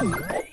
Música